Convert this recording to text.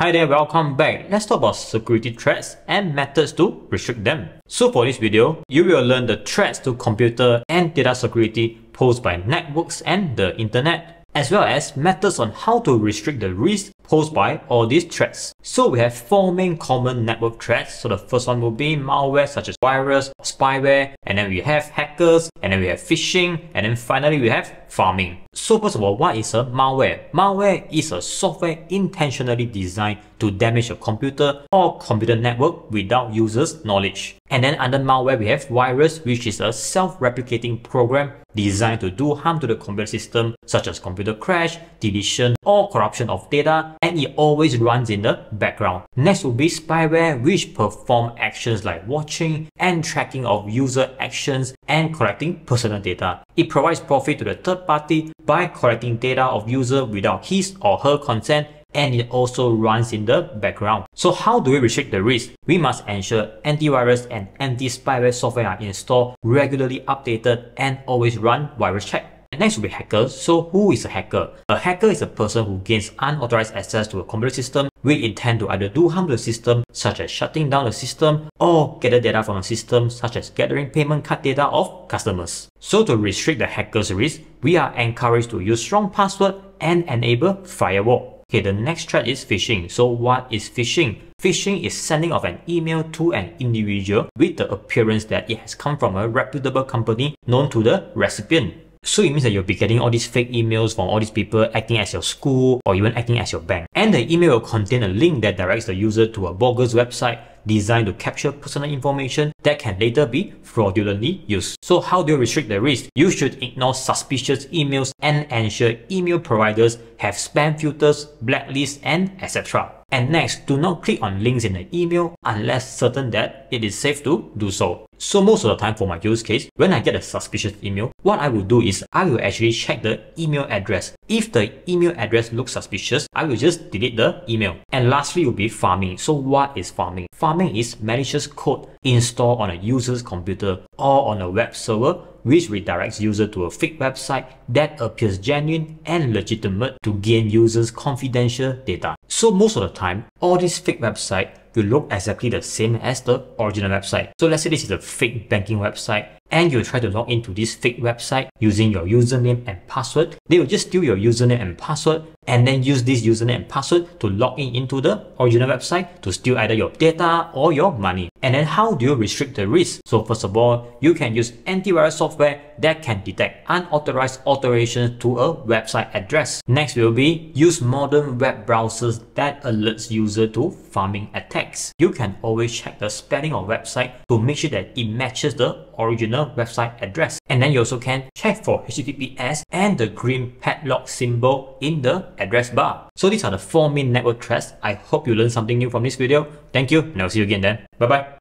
Hi there, welcome back. Let's talk about security threats and methods to restrict them. So for this video, you will learn the threats to computer and data security posed by networks and the internet as well as methods on how to restrict the risk posed by all these threats. So we have four main common network threats. So the first one will be malware such as virus, spyware, and then we have hackers, and then we have phishing, and then finally we have pharming. So first of all, what is a malware? Malware is a software intentionally designed to damage a computer or computer network without users' knowledge. And then under malware, we have virus, which is a self-replicating program designed to do harm to the computer system, such as computer crash, deletion, or corruption of data, and it always runs in the background. Next will be spyware, which perform actions like watching and tracking of user actions and collecting personal data. It provides profit to the third party by collecting data of user without his or her consent and it also runs in the background. So how do we restrict the risk? We must ensure antivirus and anti-spyware software are installed, regularly updated, and always run virus check. Next will be hackers. So who is a hacker? A hacker is a person who gains unauthorized access to a computer system with intent to either do harm to the system, such as shutting down the system, or gather data from the system, such as gathering payment card data of customers. So to restrict the hacker's risk, we are encouraged to use strong password and enable firewall. Okay, the next threat is phishing. So what is phishing? Phishing is sending of an email to an individual with the appearance that it has come from a reputable company known to the recipient. So it means that you'll be getting all these fake emails from all these people acting as your school or even acting as your bank. And the email will contain a link that directs the user to a bogus website designed to capture personal information that can later be fraudulently used. So how do you restrict the risk? You should ignore suspicious emails and ensure email providers have spam filters, blacklists, and etc. And next, do not click on links in the email unless certain that it is safe to do so. So most of the time for my use case, when I get a suspicious email, what I will do is I will actually check the email address. If the email address looks suspicious, I will just delete the email. And lastly will be pharming. So what is pharming? Pharming is malicious code installed on a user's computer or on a web server which redirects user to a fake website that appears genuine and legitimate to gain users' confidential data. So most of the time, all these fake websites will look exactly the same as the original website. So let's say this is a fake banking website and you try to log into this fake website using your username and password. They will just steal your username and password and then use this username and password to log in into the original website to steal either your data or your money. And then how do you restrict the risk? So first of all, you can use antivirus software that can detect unauthorized alterations to a website address. Next will be use modern web browsers that alerts user to pharming attacks. You can always check the spelling of website to make sure that it matches the original website address. And then you also can check for HTTPS and the green padlock symbol in the address bar. So these are the four main network threats. I hope you learned something new from this video. Thank you and I'll see you again then. Bye bye.